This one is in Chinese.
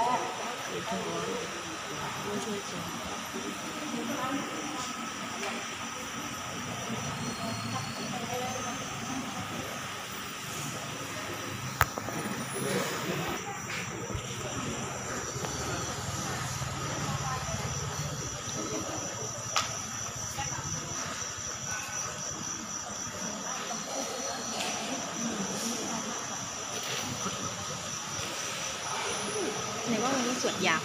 最终，我决定不。 ในว่าวันนี้สวดยาว